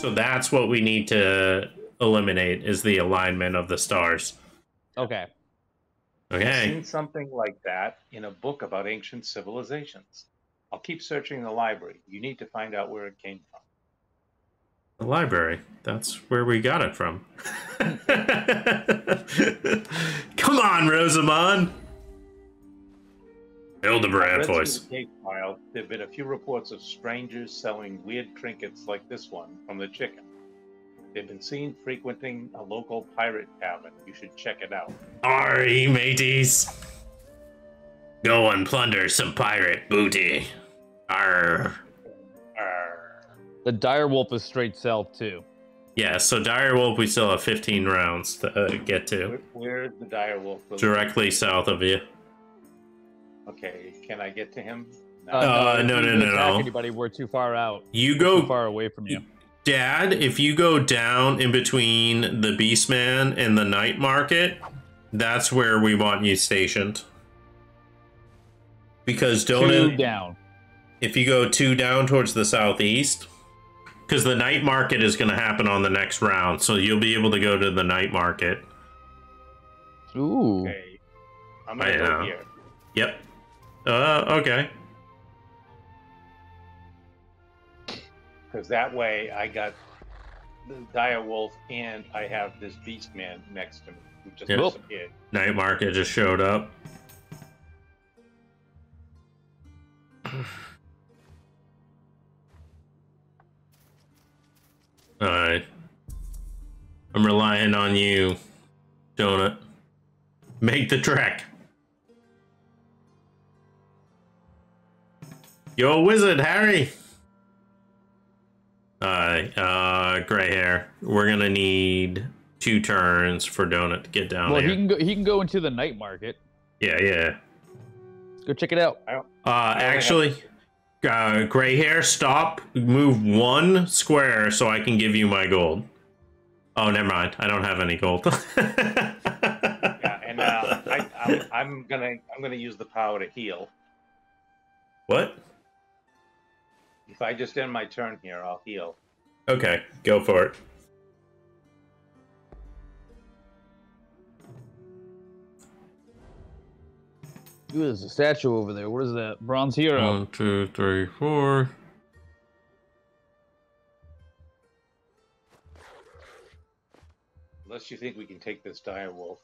So that's what we need to eliminate is the alignment of the stars. Okay. Okay. I've seen something like that in a book about ancient civilizations. I'll keep searching the library. You need to find out where it came from. The library. That's where we got it from. Come on, Rosamond. Hildebrand Read through voice. the cave file. There have been a few reports of strangers selling weird trinkets like this one from the chicken. They've been seen frequenting a local pirate tavern. You should check it out. Ari, mateys. Go and plunder some pirate booty. Arr. Arr. The dire wolf is straight south too. Yeah, so Direwolf, we still have 15 rounds to uh, get to. Where, where's the dire wolf? Directly south of you. Okay, can I get to him? No. Uh, if no, no, no, attack no. Anybody, we're too far out. You Too go far away from you. Dad, if you go down in between the Beastman and the Night Market, that's where we want you stationed. Because Two don't down. if you go two down towards the southeast, because the Night Market is going to happen on the next round, so you'll be able to go to the Night Market. Ooh. Okay, I'm gonna I go know. here. Yep. Uh, okay. because that way I got the dire wolf and I have this beast man next to me who just Yep. disappeared. Night Market just showed up. Alright. I'm relying on you, Donut. Make the trek. You're a wizard, Harry. Alright, uh, gray hair. We're gonna need two turns for Donut to get down Well, there. he can go. He can go into the night market. Yeah, yeah. Go check it out. Uh, actually, uh, gray hair, stop. Move one square so I can give you my gold. Oh, never mind. I don't have any gold. Yeah, and uh, I, I'm, I'm gonna I'm gonna use the power to heal. what? If I just end my turn here, I'll heal. Okay, go for it. Ooh, there's a statue over there. What is that? Bronze hero. One, two, three, four. Unless you think we can take this dire wolf.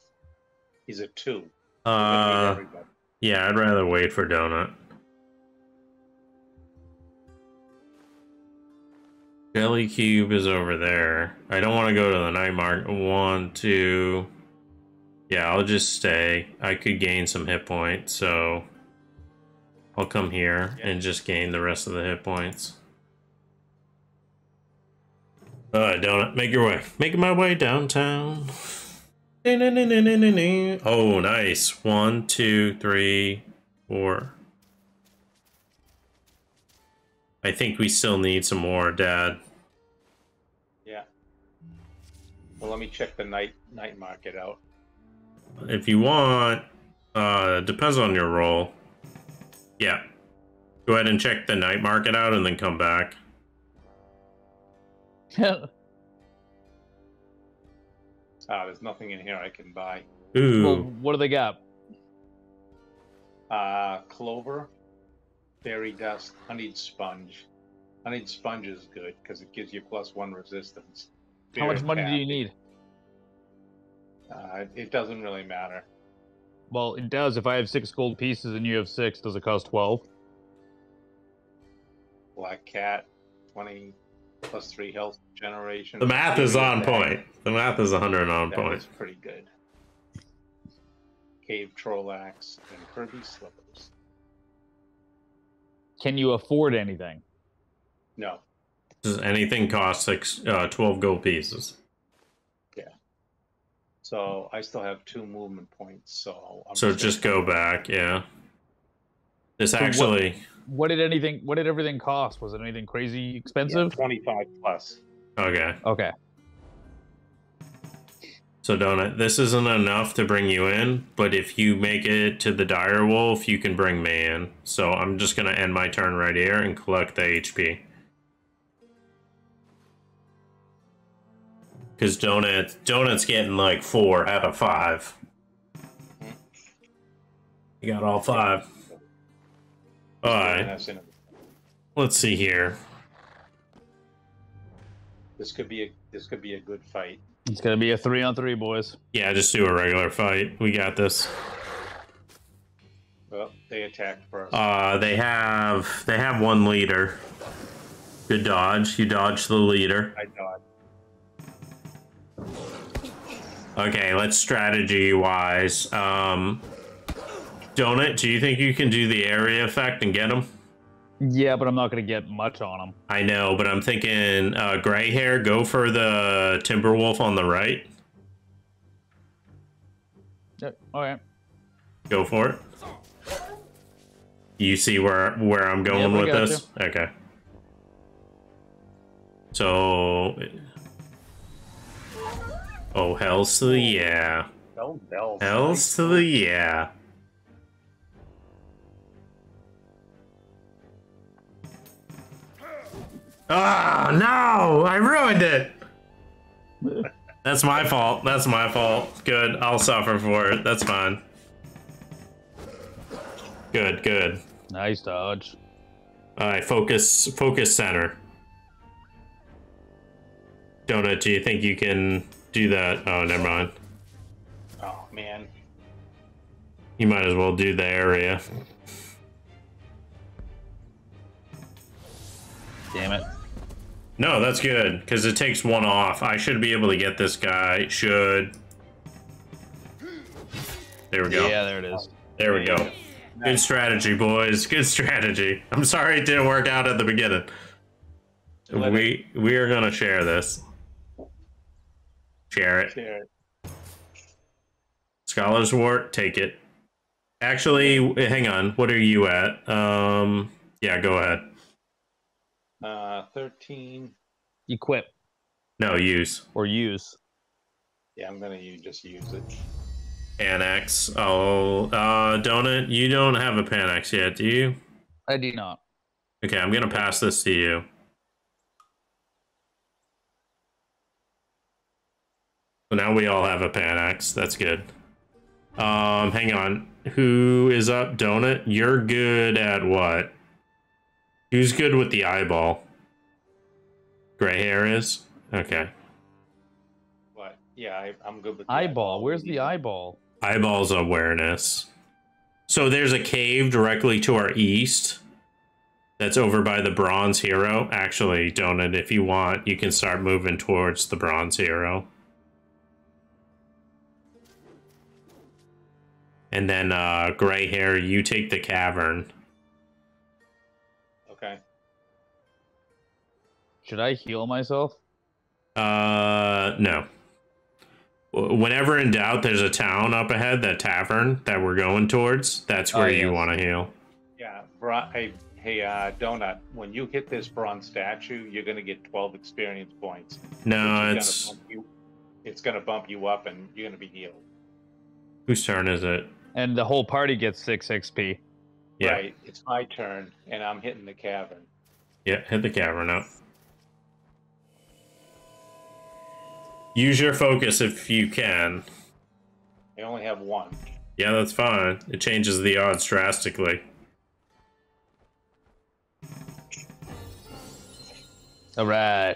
He's a two. Uh, yeah, I'd rather wait for Donut. Jelly Cube is over there. I don't want to go to the night mark. One, two. Yeah, I'll just stay. I could gain some hit points, so I'll come here and just gain the rest of the hit points. Uh, Donut, make your way. Making my way downtown. Oh, nice. One, two, three, four. I think we still need some more, Dad. Well, let me check the night night market out. If you want, uh, depends on your role. Yeah. Go ahead and check the night market out and then come back. Ah, there's nothing in here I can buy. well, Ooh. what do they got? Uh, clover, fairy dust, honeyed sponge. Honeyed sponge is good because it gives you plus one resistance. How much Spirit money do you need? Uh, it doesn't really matter. Well, it does. If I have six gold pieces and you have six, does it cost twelve? Black cat, 20 plus three health generation. The math is on bag. point. The math is 100 on That point. is pretty good. Cave troll axe and Kirby slippers. Can you afford anything? No, Does anything cost six, uh, 12 gold pieces? Yeah. So I still have two movement points. So I'm So gonna- just go back, yeah. This what- actually, What did anything? What did everything cost? Was it anything crazy expensive? Yeah, expensive? 25 plus. okay. Okay. So Donut, this isn't enough to bring you in, but if you make it to the dire wolf, you can bring me in. So I'm just gonna end my turn right here and collect the HP. Because Donut, Donut's getting like four out of five. You got all five. All And right, that's in- let's see here. This could be a this could be a good fight. It's gonna be a three on three, boys. Yeah, just do a regular fight. We got this. Well, they attacked first. Uh, they have they have one leader. Good dodge. You dodge the leader. I dodged. Okay, let's strategy wise. Um, Donut, do you think you can do the area effect and get him? Yeah, but I'm not gonna get much on him. I know, but I'm thinking uh, gray hair. Go for the Timberwolf on the right. Yeah, all right. Go for it. You see where where I'm going Yep, I with this? Okay. So, oh hell's to the yeah, Bell, bell. hell's to the yeah. Ah, no! I ruined it! That's my fault. That's my fault. Good. I'll suffer for it. That's fine. Good, good. Nice dodge. Alright, focus focus center. Donut, do you think you can do that? Oh, never mind. Oh man. You might as well do the area. Damn it. No, that's good, because it takes one off. I should be able to get this guy. Should. There we go. Yeah, there it is. There we go. Good strategy, boys. Good strategy. I'm sorry it didn't work out at the beginning. We we are gonna share this. Share it. Share it. Scholar's Wort, take it. Actually, hang on. What are you at? Um, yeah, go ahead. Uh, thirteen. Equip No, use. or use. Yeah, I'm gonna use, just use it. Panax. Oh, uh, Donut, you don't have a Panax yet, do you? I do not. Okay, I'm gonna pass this to you. So now we all have a Panax. That's good. Um, hang on. Who is up? Donut? You're good at what? Who's good with the eyeball? Gray hair is? Okay. But yeah, I, I'm good with the Eyeball. Where's the eyeball? Eyeballs awareness. So there's a cave directly to our east that's over by the bronze hero. Actually, Donut, if you want, you can start moving towards the bronze hero. And then uh gray hair, you take the cavern. Okay. Should I heal myself? Uh no. Whenever in doubt, there's a town up ahead, that tavern that we're going towards. That's Oh, where you want to heal. Yeah. Bron- hey, hey, uh, donut. When you hit this bronze statue, you're gonna get 12 experience points. No, it's Gonna you, it's gonna bump you up, and you're gonna be healed. whose turn is it? And the whole party gets six XP. Yeah. Right. It's my turn, and I'm hitting the cavern. Yeah, hit the cavern up. Use your focus if you can. I only have one. Yeah, that's fine. It changes the odds drastically. All right.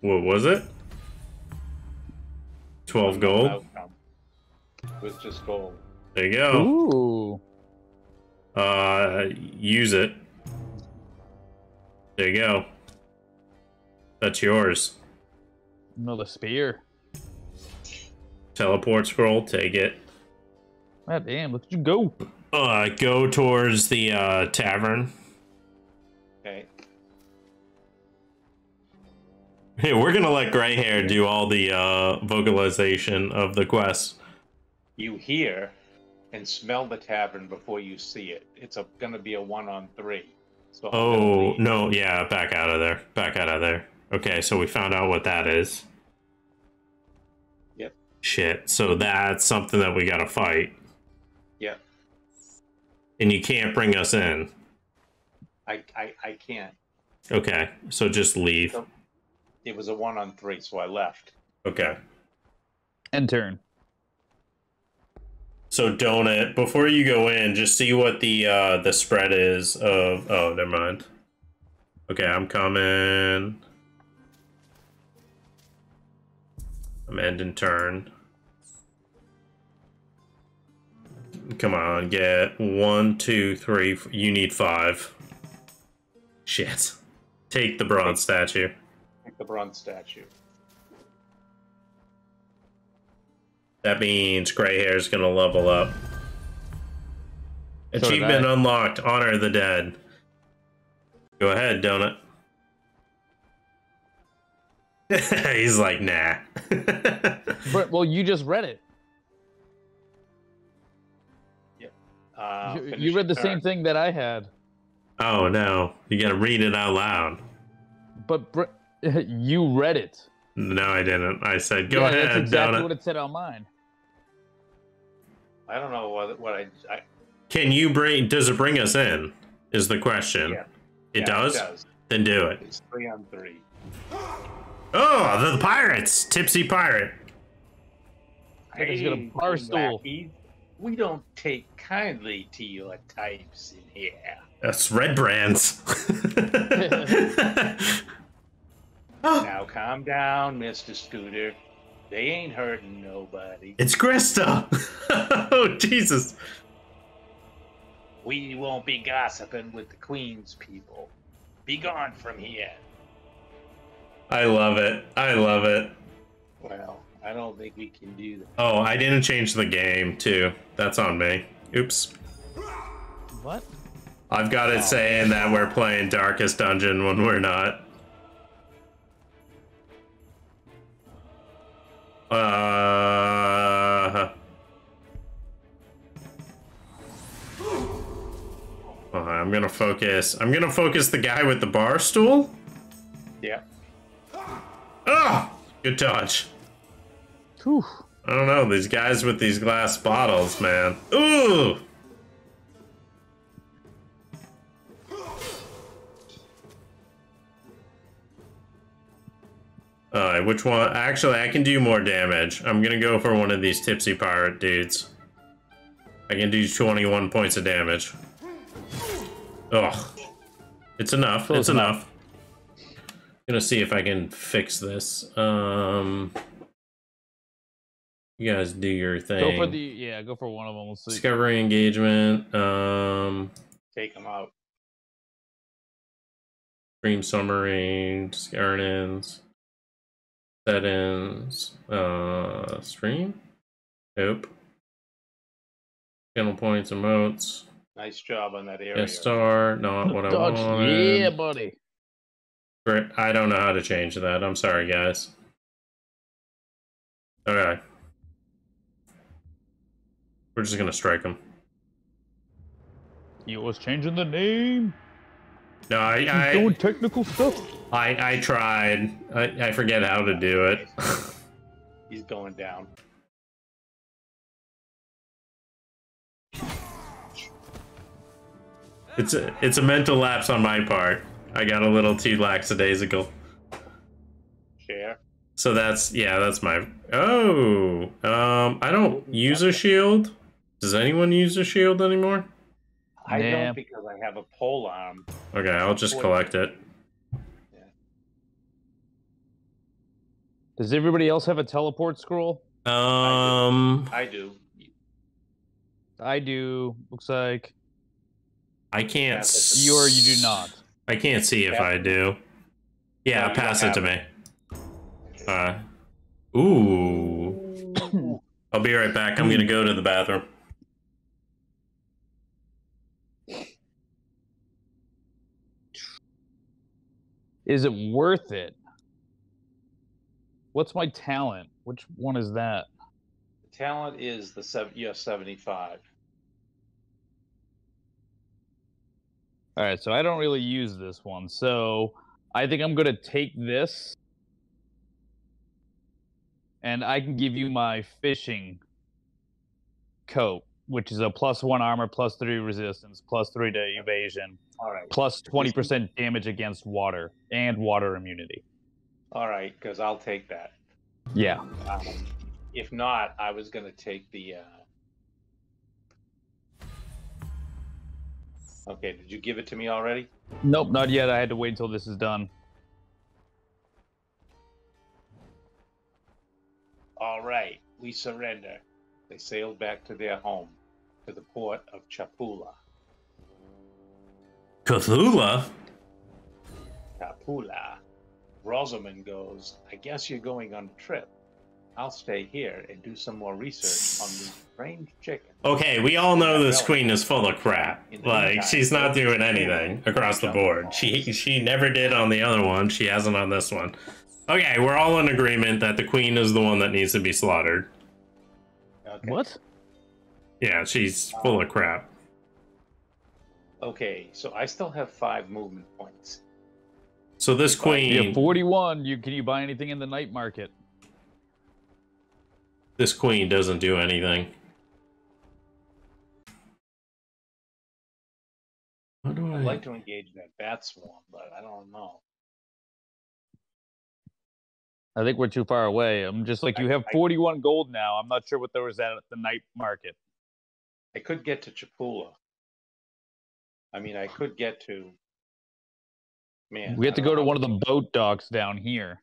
What was it? 12 gold. Outcome. With just gold. There you go. Ooh. Uh, use it. There you go. That's yours. Another spear. Teleport scroll, take it. God damn, look at you go. Uh, go towards the uh, tavern. Okay. Hey, we're gonna let Gray Hair do all the uh, vocalization of the quest. You hear and smell the tavern before you see it. It's a, gonna be a one on three. So Oh no, yeah, back out of there. Back out of there. Okay, so we found out what that is. Yep. Shit. So that's something that we gotta fight. Yep. And you can't bring us in. I, I I can't. Okay, so just leave. So- It was a one on three, so I left. Okay. End turn. So donut, before you go in, just see what the uh the spread is of oh never mind. Okay, I'm coming. I'm ending turn. Come on, get one, two, three. You need five. Shit. Take the bronze statue. Take the bronze statue. That means gray hair is gonna level up. did Achievement unlocked. Honor the dead. Go ahead, donut. He's like, nah. But, well, you just read it. Uh, you, you read the your same turn. thing that I had. oh no, you gotta read it out loud. But Br- you read it. No, I didn't. I said, go yeah, ahead, That's exactly donut. what it said on mine. I don't know what, what I, I Can you bring? Does it bring us in? Is the question. Yeah. It yeah, does. It does. Then do it. It's three on three. Oh, the pirates! Tipsy pirate. think he's got a Hey, bar stool. We don't take kindly to your types in here. That's red brands. Now calm down, Mr. Scooter. They ain't hurting nobody. it's Krista. oh Jesus. We won't be gossiping with the Queen's people. Be gone from here. I love it. I love it. Well, I don't think we can do that. Oh, I didn't change the game too. That's on me. Oops. What? I've got it saying that we're playing Darkest Dungeon when we're not. Uh. Oh, I'm gonna focus. I'm gonna focus the guy with the bar stool. Yeah. Ah, good dodge. Whew. I don't know these guys with these glass bottles, man. Ooh. Alright, which one? Actually, I can do more damage. I'm gonna go for one of these tipsy pirate dudes. I can do 21 points of damage. Ugh. It's enough. Close it's enough. Gonna see if I can fix this. Um. You guys do your thing. Go for the yeah. Go for one of them. We'll see. Discovery engagement. Um. Take them out. Dream summary. Earnings. Settings. Uh. Stream. Nope. Channel points, emotes. Nice job on that area. Guest star. Not what I Dodge. wanted. Yeah, buddy. I don't know how to change that. I'm sorry, guys. Okay. We're just gonna strike him. You was changing the name. No, I, He's I, doing technical stuff. I, I tried. I, I forget how to do it. He's going down. it's a, it's a mental lapse on my part. I got a little too lackadaisical. Share. So that's yeah, that's my. Oh, um, I don't use a shield. Does anyone use a shield anymore? I Nah. don't because I have a pole arm. Okay, I'll just collect it. Does everybody else have a teleport scroll? Um, I do. I do. Looks like I can't. Pass you or you do not. I can't see if Yeah. I do. Yeah, No, pass it to have me. Uh, ooh. I'll be right back. I'm gonna go to the bathroom. Is it worth it? What's my talent? Which one is that? The talent is the seven, you have 75. All right, so I don't really use this one. So I think I'm going to take this and I can give you my fishing coat, which is a plus one armor, plus three resistance, plus three to evasion, All right. plus 20% damage against water and water immunity. All right, because I'll take that. Yeah. Um, if not, I was going to take the. Uh... Okay, did you give it to me already? Nope, not yet. I had to wait until this is done. All right, we surrender. They sailed back to their home, to the port of Chapula. Cthulhu? Chapula. Rosamond goes, I guess you're going on a trip. I'll stay here and do some more research on the strange chicken. Okay, we all know this queen is full of crap. Like she's not doing anything across the board. She she never did on the other one. She hasn't on this one. Okay, we're all in agreement that the queen is the one that needs to be slaughtered. Okay. What? Yeah, she's full of crap. Okay, so I still have five movement points. So this You queen, have 41. You can you buy anything in the night market? this queen doesn't do anything. How do I? I'd like to engage that bat swarm, but I don't know. I think we're too far away. I'm just like you I- have I- 41 gold now. I'm not sure what there was at the night market. I could get to Chapula. I mean, I could get to. Man, We have to go to one of the boat docks down here.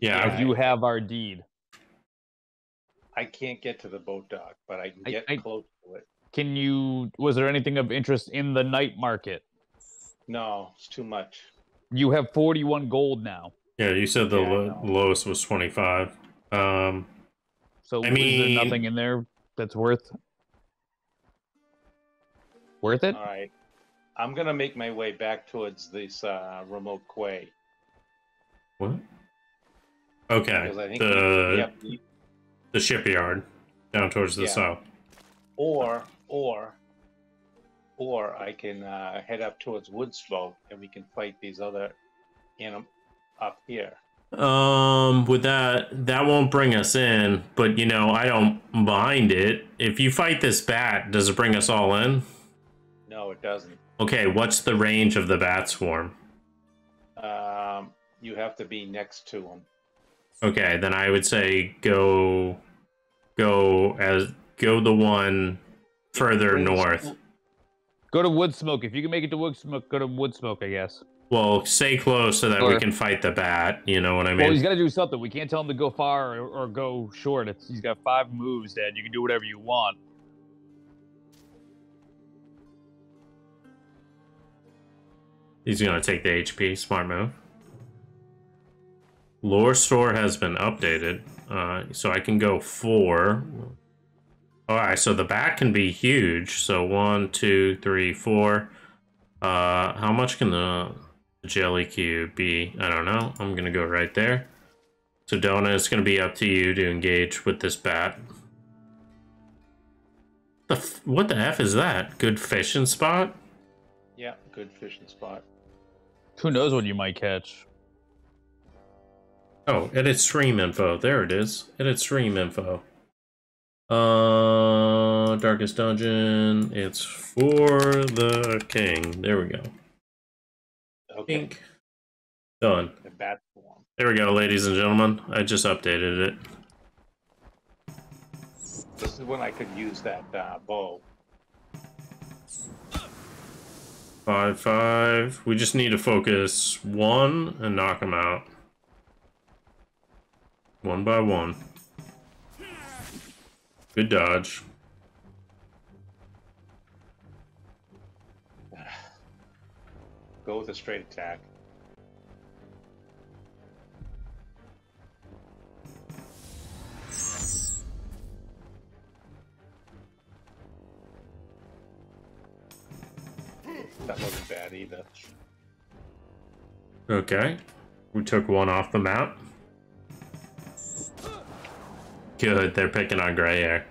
yeah, Yeah. If you have our deed. I can't get to the boat dock, but I can get I- close to it. Can you? Was there anything of interest in the night market? No, it's too much. You have 41 gold now. yeah. You said the Yeah, lo- lowest was twenty five. Um, So I is mean- there nothing in there that's worth worth it? All right, I'm gonna make my way back towards this uh, remote quay what? Okay, because I think the we have the shipyard down towards the Yeah. south. or or or I can uh, head up towards Woodsmoke and we can fight these other anim up here. Um, with that, that won't bring us in, but you know, I don't mind it. If you fight this bat, does it bring us all in? No, it doesn't. Okay, what's the range of the bat swarm? Um, you have to be next to them. Okay, then I would say go, go as go the one further north. Go to Woodsmoke. If you can make it to Woodsmoke, go to Woodsmoke, I guess. Well, stay close so that we can fight the bat. You know what I mean? well, he's mean? got to do something. We can't tell him to go far or, or go short. It's, he's got five moves, Dad. You can do whatever you want. He's gonna take the HP. Smart move. Lore store has been updated, uh, so I can go four. All right, so the bat can be huge. So one, two, three, four. Uh, how much can the jelly cube be? I don't know. I'm gonna go right there. So Dona, it's gonna be up to you to engage with this bat. The what the f is that? Good fishing spot? Yeah, good fishing spot. Who knows what you might catch? Oh, edit stream info. There it is. Edit stream info. Uh, Darkest Dungeon. It's for the king. There we go. Okay, Pink. Done. the bat swarm. There we go, ladies and gentlemen. I just updated it. This is when I could use that uh, bow. Five, five. We just need to focus one and knock them out. One by one. Good dodge. Go with a straight attack. That wasn't bad either. Okay. We took one off the map. Good, they're picking on gray hair.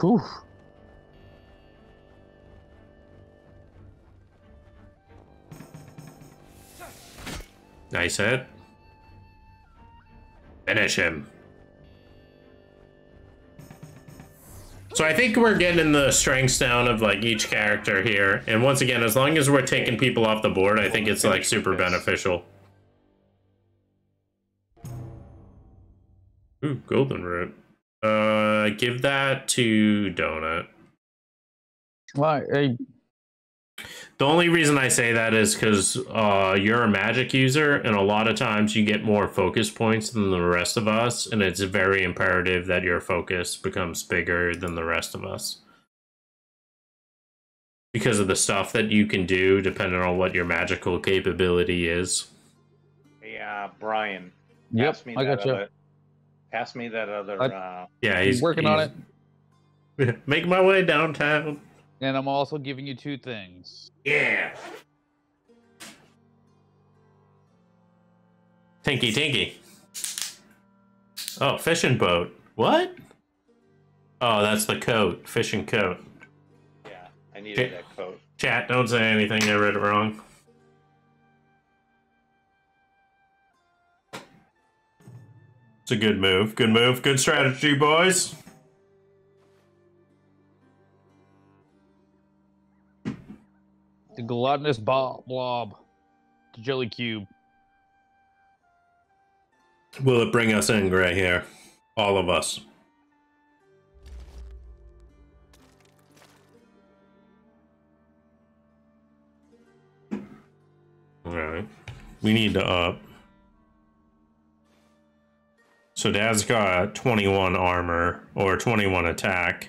Whew. nice hit. Finish him. So I think we're getting the strengths down of like each character here. And once again, as long as we're taking people off the board, I think it's like super beneficial. Ooh, golden root. Uh, give that to Donut. Why? Well, the only reason I say that is because uh, you're a magic user, and a lot of times you get more focus points than the rest of us, and it's very imperative that your focus becomes bigger than the rest of us. Because of the stuff that you can do, depending on what your magical capability is. Hey, uh, Brian. yep, pass me I that got you. other- Pass me that other. I- uh, Yeah, He's he's working on it. Make my way downtown. And I'm also giving you two things. Yeah. Tinky Tinky. Oh, fishing boat. What? Oh, that's the coat. Fishing coat. yeah, I needed Okay. that coat. Chat, don't say anything. I read it wrong. It's a good move. Good move. Good strategy, boys. The gluttonous blob, blob, the jelly cube. Will it bring us in, Gray, here? All of us. Alright. We need to up. So Dad's got 21 armor or 21 attack.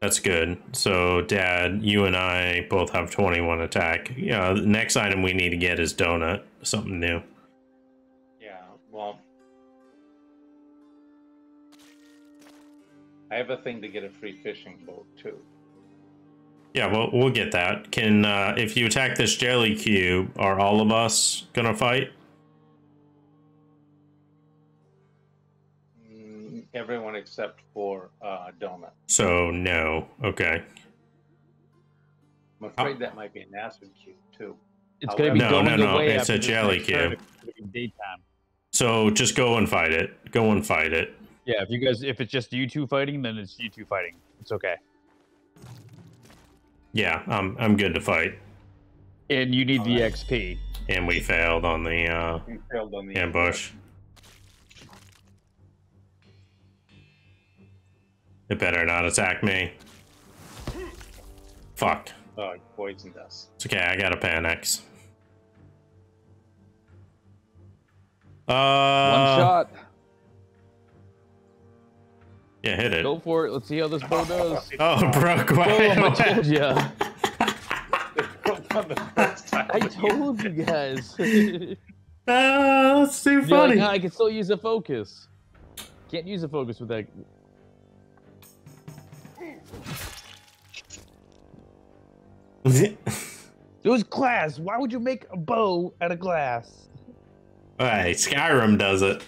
That's good. So Dad, you and I both have 21 attack. Yeah, the next item we need to get is donut. Something new. Yeah, well, I have a thing to get a free fishing boat too. Yeah, well, we'll get that. Can uh, if you attack this jelly cube, are all of us gonna fight? Everyone except for uh, Donut. So no. Okay. I'm afraid that might be an acid cube too. It's gonna be no, going no, no, away it's a jelly cube. It's gonna be daytime. So just go and fight it. Go and fight it. Yeah, if you guys, if it's just you two fighting, then it's you two fighting. It's okay. Yeah, I'm I'm good to fight. And you need the Alright. XP. And we failed on the uh, We failed on the ambush. It better not attack me. Fuck. Oh, he poisoned us. It's okay. I got a Panax. Uh, One shot. Yeah, hit it. Go for it. Let's see how this bow does. Oh, broke Boom, I told ya. On the first time I told you guys. You're oh, that's too like, funny. "Ah, I can still use a focus. Can't use a focus with that. It was glass. Why would you make a bow out of glass? Alright, Skyrim does it.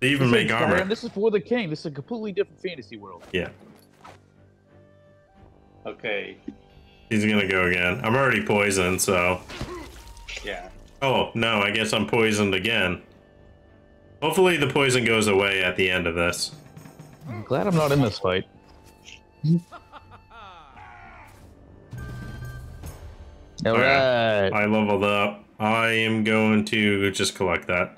They even This make ain't armor. Skyrim, This is for the king. This is a completely different fantasy world. Yeah, Okay, he's gonna go again. I'm already poisoned, so. yeah. Oh, no, I guess I'm poisoned again. Hopefully, the poison goes away at the end of this. I'm glad I'm not in this fight. All Okay. right. I leveled up. I am going to just collect that.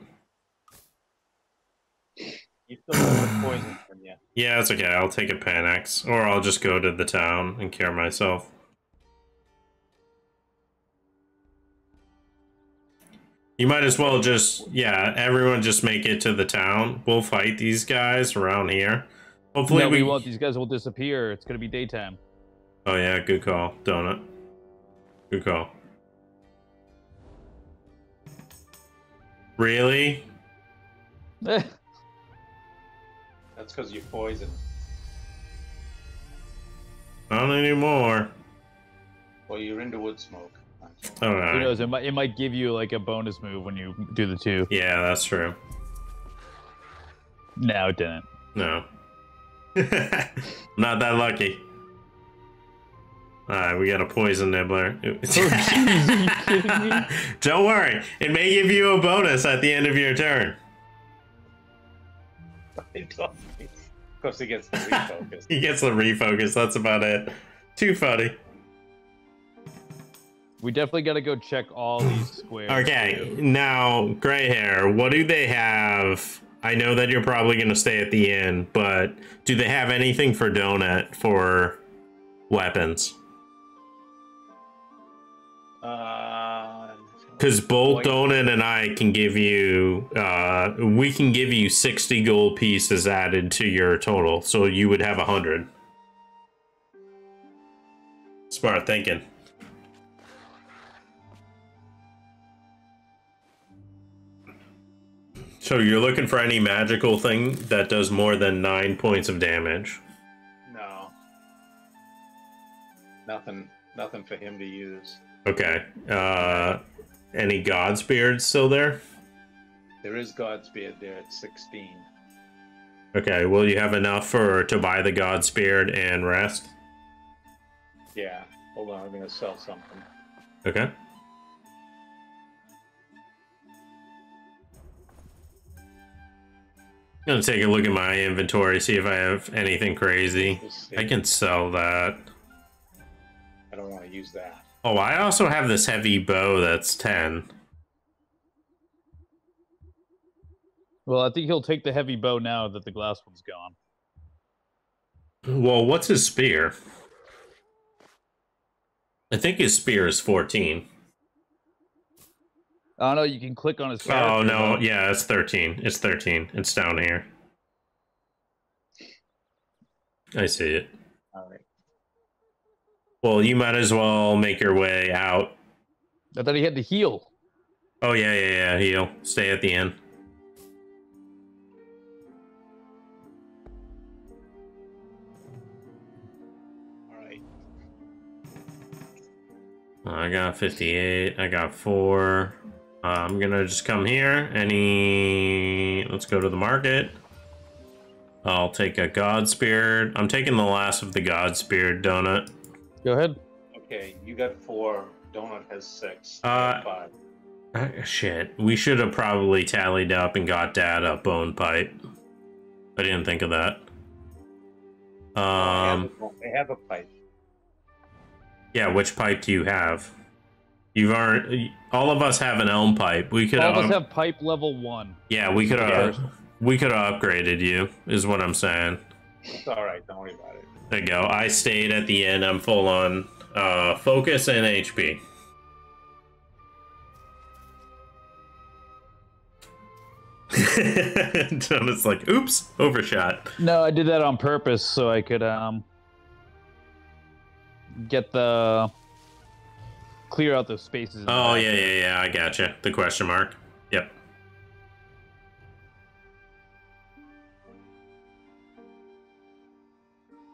You still have poison from you. Yeah, it's okay. I'll take a Panax, or I'll just go to the town and cure myself. You might as well just, yeah, everyone just make it to the town. We'll fight these guys around here. Hopefully No, we. we won't. These guys will disappear. It's gonna be daytime. Oh yeah, good call, donut. Good call. Really? That's because you poisoned. Not anymore. Well, you're into Woodsmoke. Who Alright. knows? It might, it might give you like a bonus move when you do the two. Yeah, that's true. No, it didn't. No. Not that lucky. Alright, we got a poison nibbler. Jeez, are you kidding me? Don't worry, it may give you a bonus at the end of your turn. of course, he gets the refocus. He gets the refocus, that's about it. Too funny. We definitely got to go check all these squares. Okay, too. now gray hair. What do they have? I know that you're probably going to stay at the inn, but do they have anything for donut for weapons? Uh, Because both Boy. donut and I can give you, uh, we can give you sixty gold pieces added to your total, so you would have a hundred. Smart thinking. So you're looking for any magical thing that does more than nine points of damage. no. Nothing. Nothing for him to use. Okay. Uh, any God's beard still there? There is God's beard there at 16. Okay. Will you have enough for to buy the God's beard and rest? Yeah. Hold on, I'm gonna sell something. Okay. Gonna take a look at my inventory, see if I have anything crazy. I can sell that. I don't want to use that. Oh, I also have this heavy bow that's 10. Well, I think he'll take the heavy bow now that the glass one's gone. Well, what's his spear? I think his spear is 14. Oh no, you can click on his. Oh, no. though. Yeah, it's 13. It's 13. It's down here. I see it. Well, you might as well make your way out. I thought he had to heal. Oh, yeah, yeah, yeah. Heal. Stay at the end. All right. I got 58. I got four. Uh, I'm gonna just come here. Any. Let's go to the market. I'll take a God's beard. I'm taking the last of the God's beard donut. Go ahead. Okay, you got four. Donut has six. I Uh, five. Ah, shit. We should have probably tallied up and got Dad a bone pipe. I didn't think of that. Um, a- I have a pipe. yeah, which pipe do you have? You've already, all of us have an elm pipe. We could All of us um, have pipe level one. yeah, we could Yeah. have, we could have upgraded you, is what I'm saying. It's all right. Don't worry about it. There you go. I stayed at the end. I'm full on uh, focus and HP. Jonah's like, oops, overshot. No, I did that on purpose so I could um get the clear out the spaces. Oh yeah, yeah, yeah. I gotcha. The question mark. Yep.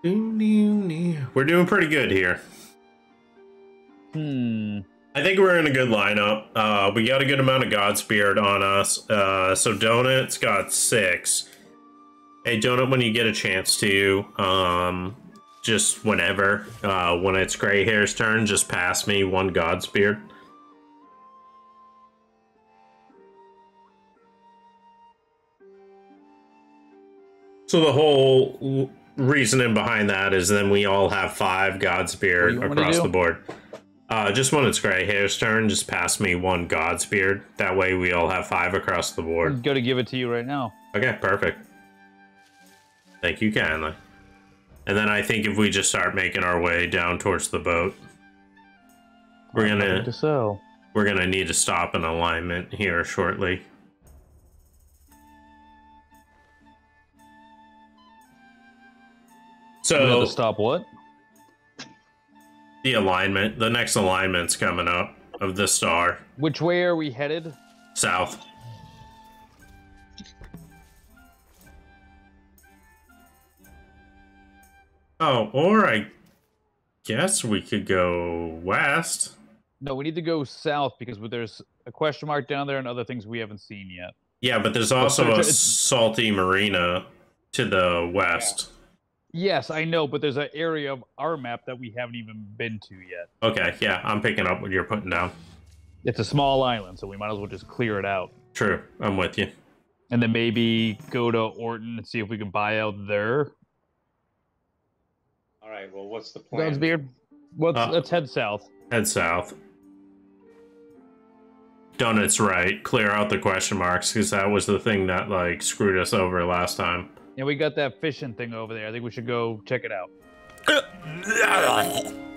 We're doing pretty good here. Hmm. I think we're in a good lineup. Uh, we got a good amount of God's beard on us. Uh, so Donut's got six. Hey Donut, when you get a chance to, um, just whenever, uh, when it's Gray Hair's turn, just pass me one God's beard. So the whole reasoning behind that is then we all have five do God's beard across the board. Uh, just when it's Gray Hair's turn, just pass me one God's Godspear. That way we all have five across the board. I'm going to give it to you right now. Okay, perfect. Thank you kindly. And then I think if we just start making our way down towards the boat, we're gonna to sell. we're gonna need to stop an alignment here shortly. So to stop what? the alignment, the next alignment's coming up of the star Which way are we headed? south. Oh, or I guess we could go west. No, we need to go south because there's a question mark down there and other things we haven't seen yet. Yeah, but there's also so a it's- salty marina to the west. Yes, I know, but there's an area of our map that we haven't even been to yet. Okay, yeah, I'm picking up what you're putting down. It's a small island, so we might as well just clear it out. True, I'm with you. And then maybe go to Orton and see if we can buy out there. All right. Well, what's the plan? Sounds weird. Let's Uh, let's head south. Head south. done its right. Clear out the question marks because that was the thing that like screwed us over last time. Yeah, we got that fishing thing over there. I think we should go check it out.